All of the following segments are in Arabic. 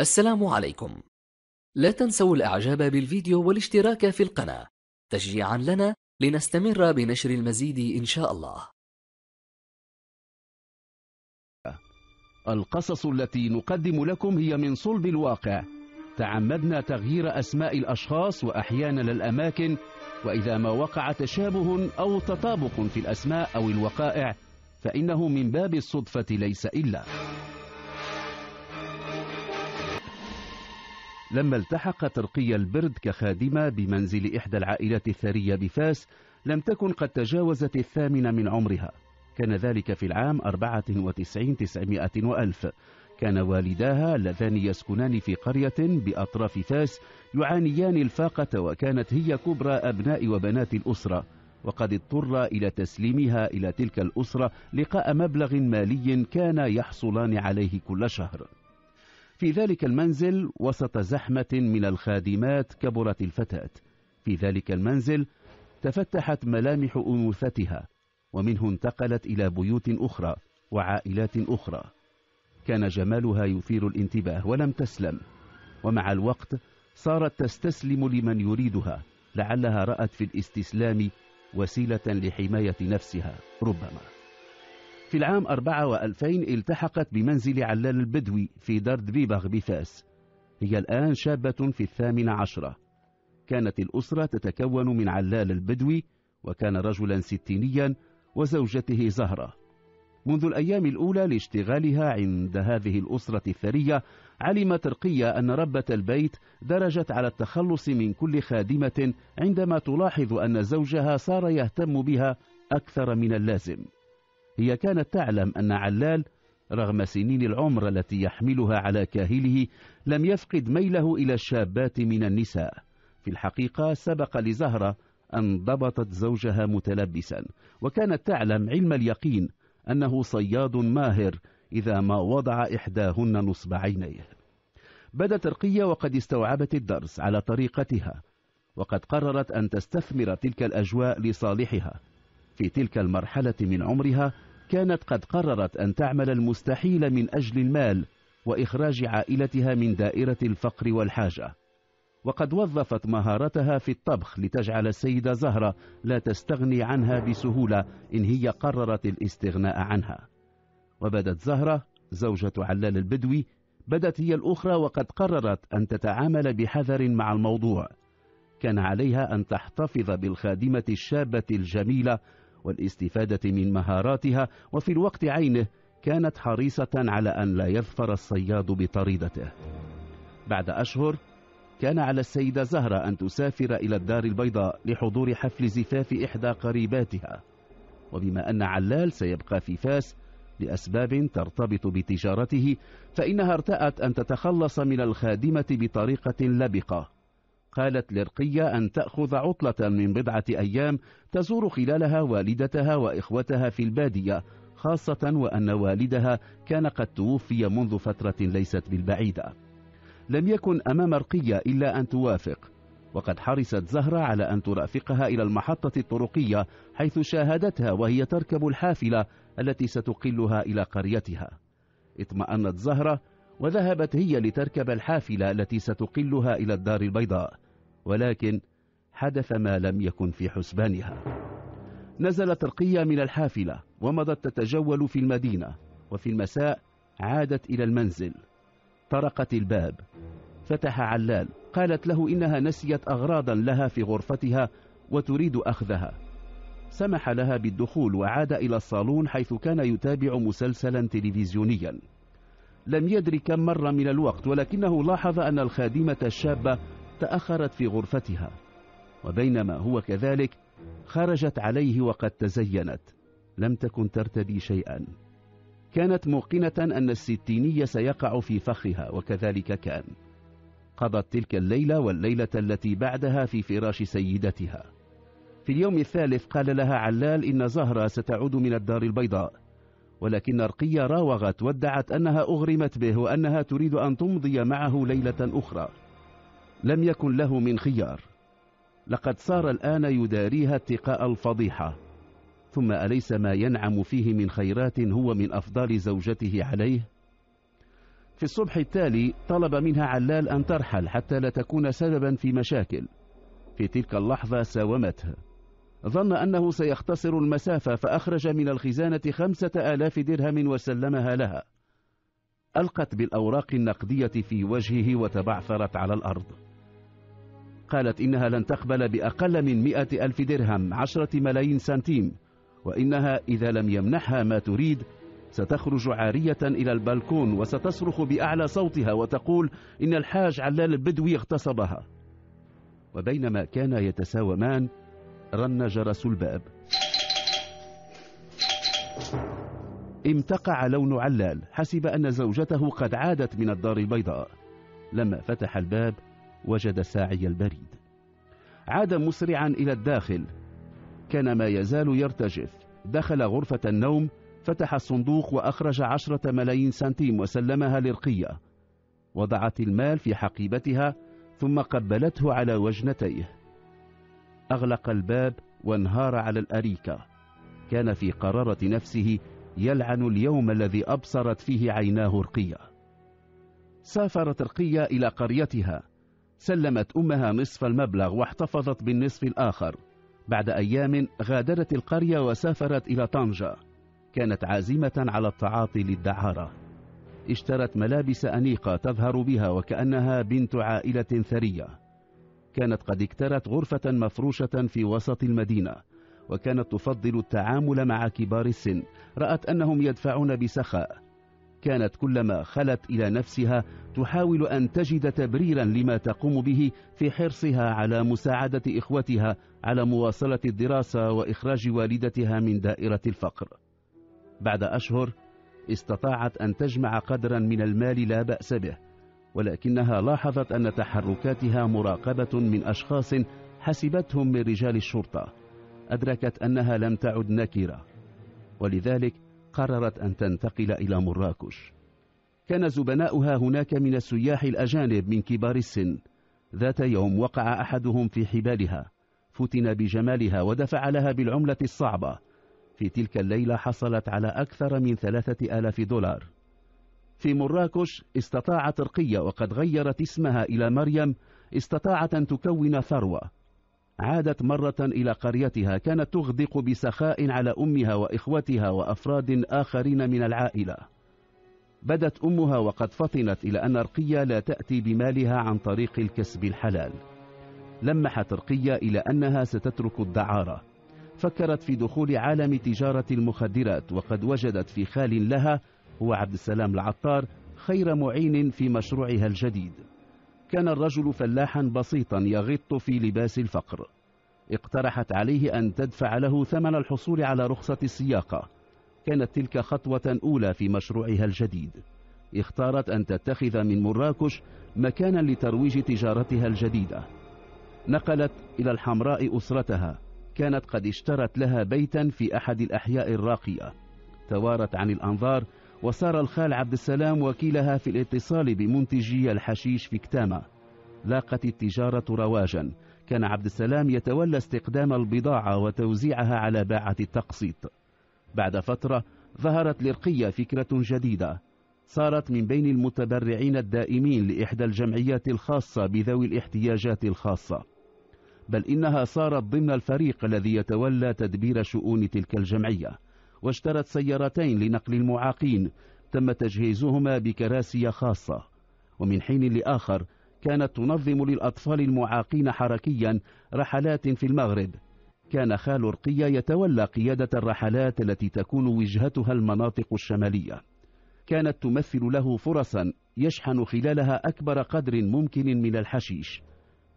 السلام عليكم. لا تنسوا الإعجاب بالفيديو والاشتراك في القناة. تشجيعا لنا لنستمر بنشر المزيد إن شاء الله. القصص التي نقدم لكم هي من صلب الواقع. تعمدنا تغيير أسماء الأشخاص وأحيانا الأماكن وإذا ما وقع تشابه أو تطابق في الأسماء أو الوقائع فإنه من باب الصدفة ليس إلا. لما التحق ترقي البرد كخادمة بمنزل إحدى العائلات الثرية بفاس لم تكن قد تجاوزت الثامنة من عمرها. كان ذلك في العام 94 تسعمائة وألف. كان والداها اللذان يسكنان في قرية بأطراف فاس يعانيان الفاقة وكانت هي كبرى أبناء وبنات الأسرة. وقد اضطر إلى تسليمها إلى تلك الأسرة لقاء مبلغ مالي كان يحصلان عليه كل شهر. في ذلك المنزل وسط زحمة من الخادمات كبرت الفتاة. في ذلك المنزل تفتحت ملامح أنوثتها ومنه انتقلت إلى بيوت أخرى وعائلات أخرى. كان جمالها يثير الانتباه ولم تسلم. ومع الوقت صارت تستسلم لمن يريدها لعلها رأت في الاستسلام وسيلة لحماية نفسها. ربما. في العام 4 وألفين التحقت بمنزل علال البدوي في درد بيبغ بفاس هي الآن شابة في الثامن عشرة. كانت الأسرة تتكون من علال البدوي وكان رجلا ستينيا وزوجته زهرة. منذ الأيام الأولى لاشتغالها عند هذه الأسرة الثرية علمت رقية أن ربة البيت درجت على التخلص من كل خادمة عندما تلاحظ أن زوجها صار يهتم بها أكثر من اللازم. هي كانت تعلم أن علال رغم سنين العمر التي يحملها على كاهله لم يفقد ميله إلى الشابات من النساء. في الحقيقة سبق لزهرة أن ضبطت زوجها متلبسا وكانت تعلم علم اليقين أنه صياد ماهر إذا ما وضع إحداهن نصب عينيه. بدت رقية وقد استوعبت الدرس على طريقتها وقد قررت أن تستثمر تلك الأجواء لصالحها. في تلك المرحلة من عمرها كانت قد قررت أن تعمل المستحيل من أجل المال وإخراج عائلتها من دائرة الفقر والحاجة. وقد وظفت مهارتها في الطبخ لتجعل السيدة زهرة لا تستغني عنها بسهولة إن هي قررت الاستغناء عنها. وبدت زهرة زوجة علال البدوي بدت هي الأخرى وقد قررت أن تتعامل بحذر مع الموضوع. كان عليها أن تحتفظ بالخادمة الشابة الجميلة والاستفادة من مهاراتها وفي الوقت عينه كانت حريصة على أن لا يظفر الصياد بطريدته. بعد أشهر كان على السيدة زهرة أن تسافر إلى الدار البيضاء لحضور حفل زفاف إحدى قريباتها. وبما أن علال سيبقى في فاس لأسباب ترتبط بتجارته فإنها ارتأت أن تتخلص من الخادمة بطريقة لبقة. قالت لرقية أن تأخذ عطلة من بضعة أيام تزور خلالها والدتها وإخوتها في البادية خاصة وأن والدها كان قد توفي منذ فترة ليست بالبعيدة. لم يكن أمام رقية إلا أن توافق. وقد حرصت زهرة على أن ترافقها إلى المحطة الطرقية حيث شاهدتها وهي تركب الحافلة التي ستقلها إلى قريتها. اطمأنت زهرة وذهبت هي لتركب الحافلة التي ستقلها إلى الدار البيضاء. ولكن حدث ما لم يكن في حسبانها. نزلت رقية من الحافلة ومضت تتجول في المدينة وفي المساء عادت إلى المنزل. طرقت الباب. فتح علال قالت له إنها نسيت أغراضا لها في غرفتها وتريد أخذها. سمح لها بالدخول وعاد إلى الصالون حيث كان يتابع مسلسلا تلفزيونيا. لم يدري كم مر من الوقت ولكنه لاحظ أن الخادمة الشابة تأخرت في غرفتها. وبينما هو كذلك خرجت عليه وقد تزينت. لم تكن ترتدي شيئا. كانت موقنة أن الستينية سيقع في فخها وكذلك كان. قضت تلك الليلة والليلة التي بعدها في فراش سيدتها. في اليوم الثالث قال لها علال إن زهرة ستعود من الدار البيضاء. ولكن رقية راوغت وادعت أنها أغرمت به وأنها تريد أن تمضي معه ليلة أخرى. لم يكن له من خيار. لقد صار الآن يداريها اتقاء الفضيحة. ثم أليس ما ينعم فيه من خيرات هو من أفضال زوجته عليه؟ في الصبح التالي طلب منها علال أن ترحل حتى لا تكون سببا في مشاكل. في تلك اللحظة ساومته ظن أنه سيختصر المسافة فأخرج من الخزانة خمسة آلاف درهم وسلمها لها. ألقت بالأوراق النقدية في وجهه وتبعثرت على الأرض. قالت إنها لن تقبل بأقل من مئة ألف درهم عشرة ملايين سنتيم. وإنها إذا لم يمنحها ما تريد ستخرج عارية إلى البلكون وستصرخ بأعلى صوتها وتقول إن الحاج علال البدوي اغتصبها. وبينما كانا يتساومان رن جرس الباب. امتقع لون علال حسب أن زوجته قد عادت من الدار البيضاء. لما فتح الباب وجد ساعي البريد. عاد مسرعا إلى الداخل كان ما يزال يرتجف. دخل غرفة النوم فتح الصندوق وأخرج عشرة ملايين سنتيم وسلمها لرقية. وضعت المال في حقيبتها ثم قبلته على وجنتيه. أغلق الباب وانهار على الأريكة. كان في قرارة نفسه يلعن اليوم الذي أبصرت فيه عيناه رقية. سافرت رقية إلى قريتها. سلمت أمها نصف المبلغ واحتفظت بالنصف الآخر. بعد أيام غادرت القرية وسافرت إلى طنجة. كانت عازمة على التعاطي للدعارة. اشترت ملابس أنيقة تظهر بها وكأنها بنت عائلة ثرية. كانت قد اكترت غرفة مفروشة في وسط المدينة وكانت تفضل التعامل مع كبار السن. رأت أنهم يدفعون بسخاء. كانت كلما خلت إلى نفسها تحاول أن تجد تبريرا لما تقوم به في حرصها على مساعدة إخوتها على مواصلة الدراسة وإخراج والدتها من دائرة الفقر. بعد أشهر استطاعت أن تجمع قدرا من المال لا بأس به ولكنها لاحظت أن تحركاتها مراقبة من أشخاص حسبتهم من رجال الشرطة أدركت أنها لم تعد نكرة ولذلك قررت أن تنتقل إلى مراكش. كان زبناؤها هناك من السياح الأجانب من كبار السن. ذات يوم وقع أحدهم في حبالها. فتن بجمالها ودفع لها بالعملة الصعبة. في تلك الليلة حصلت على أكثر من ثلاثة آلاف دولار. في مراكش استطاعت رقية وقد غيرت اسمها إلى مريم استطاعت أن تكون ثروة. عادت مرة إلى قريتها كانت تغدق بسخاء على أمها وإخوتها وأفراد آخرين من العائلة. بدت أمها وقد فطنت إلى أن رقية لا تأتي بمالها عن طريق الكسب الحلال. لمحت رقية إلى أنها ستترك الدعارة. فكرت في دخول عالم تجارة المخدرات وقد وجدت في خال لها هو عبد السلام العطار خير معين في مشروعها الجديد. كان الرجل فلاحا بسيطا يغط في لباس الفقر. اقترحت عليه أن تدفع له ثمن الحصول على رخصة السياقة. كانت تلك خطوة أولى في مشروعها الجديد. اختارت أن تتخذ من مراكش مكانا لترويج تجارتها الجديدة. نقلت إلى الحمراء أسرتها. كانت قد اشترت لها بيتا في أحد الأحياء الراقية. توارت عن الأنظار وصار الخال عبد السلام وكيلها في الاتصال بمنتجي الحشيش في كتامة. لاقت التجارة رواجا. كان عبد السلام يتولى استقدام البضاعة وتوزيعها على باعة التقسيط. بعد فترة ظهرت لرقية فكرة جديدة. صارت من بين المتبرعين الدائمين لإحدى الجمعيات الخاصة بذوي الاحتياجات الخاصة. بل إنها صارت ضمن الفريق الذي يتولى تدبير شؤون تلك الجمعية. واشترت سيارتين لنقل المعاقين تم تجهيزهما بكراسي خاصة. ومن حين لآخر كانت تنظم للأطفال المعاقين حركيا رحلات في المغرب. كان خال رقية يتولى قيادة الرحلات التي تكون وجهتها المناطق الشمالية. كانت تمثل له فرصا يشحن خلالها أكبر قدر ممكن من الحشيش.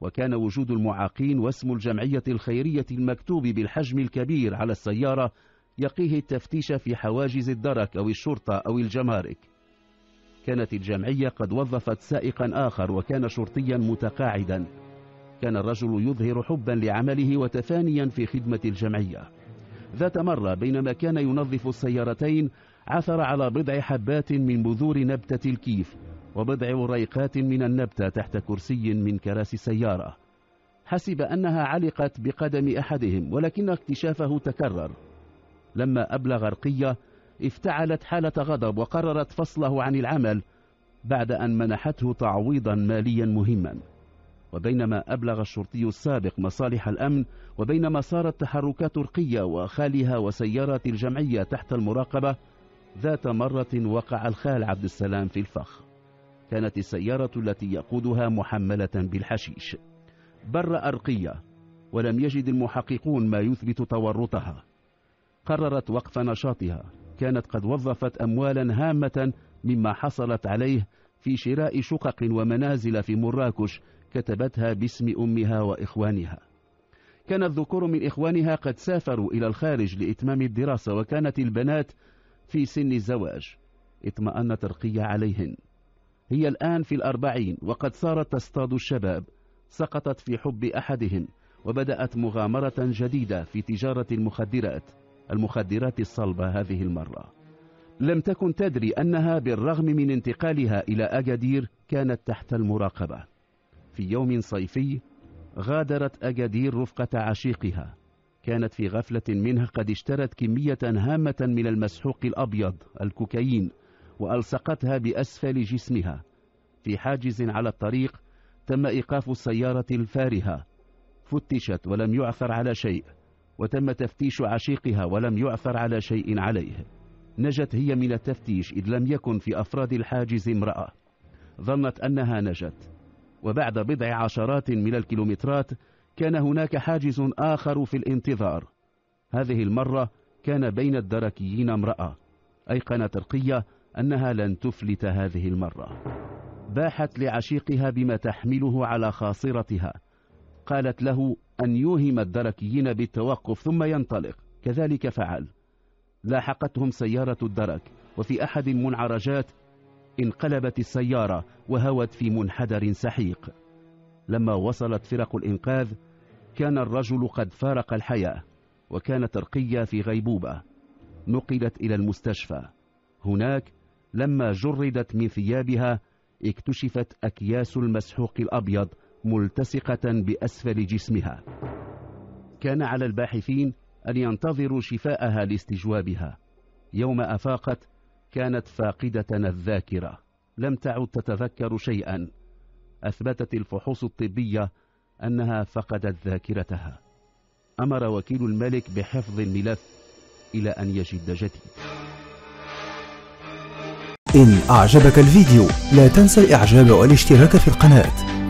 وكان وجود المعاقين واسم الجمعية الخيرية المكتوب بالحجم الكبير على السيارة يقيه التفتيش في حواجز الدرك أو الشرطة أو الجمارك. كانت الجمعية قد وظفت سائقا آخر وكان شرطيا متقاعدا. كان الرجل يظهر حبا لعمله وتفانيا في خدمة الجمعية. ذات مرة بينما كان ينظف السيارتين عثر على بضع حبات من بذور نبتة الكيف وبضع ريقات من النبتة تحت كرسي من كراسي السيارة. حسب أنها علقت بقدم أحدهم ولكن اكتشافه تكرر. لما أبلغ رقية افتعلت حالة غضب وقررت فصله عن العمل بعد أن منحته تعويضا ماليا مهما. وبينما أبلغ الشرطي السابق مصالح الأمن وبينما صارت تحركات رقية وخالها وسيارات الجمعية تحت المراقبة ذات مرة وقع الخال عبد السلام في الفخ. كانت السيارة التي يقودها محملة بالحشيش. برأ رقية ولم يجد المحققون ما يثبت تورطها. قررت وقف نشاطها. كانت قد وظفت أموالا هامة مما حصلت عليه في شراء شقق ومنازل في مراكش كتبتها باسم أمها وإخوانها. كان الذكور من إخوانها قد سافروا إلى الخارج لإتمام الدراسة وكانت البنات في سن الزواج. اطمأنت رقية عليهن. هي الآن في الأربعين وقد صارت تصطاد الشباب. سقطت في حب أحدهم وبدأت مغامرة جديدة في تجارة المخدرات. المخدرات الصلبة هذه المرة. لم تكن تدري أنها بالرغم من انتقالها إلى أجادير كانت تحت المراقبة. في يوم صيفي غادرت أجادير رفقة عشيقها. كانت في غفلة منه قد اشترت كمية هامة من المسحوق الأبيض الكوكايين وألصقتها بأسفل جسمها. في حاجز على الطريق تم إيقاف السيارة الفارهة. فتشت ولم يعثر على شيء. وتم تفتيش عشيقها ولم يعثر على شيء عليه نجت هي من التفتيش إذ لم يكن في أفراد الحاجز امرأة. ظنت أنها نجت. وبعد بضع عشرات من الكيلومترات كان هناك حاجز آخر في الانتظار. هذه المرة كان بين الدركيين امرأة. أيقنت رقية أنها لن تفلت هذه المرة. باحت لعشيقها بما تحمله على خاصرتها. قالت له أن يوهم الدركيين بالتوقف ثم ينطلق. كذلك فعل. لاحقتهم سيارة الدرك وفي أحد المنعرجات انقلبت السيارة وهوت في منحدر سحيق. لما وصلت فرق الإنقاذ كان الرجل قد فارق الحياة وكانت رقية في غيبوبة. نقلت إلى المستشفى. هناك لما جردت من ثيابها اكتشفت أكياس المسحوق الأبيض ملتصقة بأسفل جسمها. كان على الباحثين أن ينتظروا شفاءها لاستجوابها. يوم أفاقت كانت فاقدة الذاكرة. لم تعد تتذكر شيئا. أثبتت الفحوص الطبية أنها فقدت ذاكرتها. أمر وكيل الملك بحفظ الملف إلى أن يجد جديد. إن أعجبك الفيديو لا تنسى الإعجاب والاشتراك في القناة.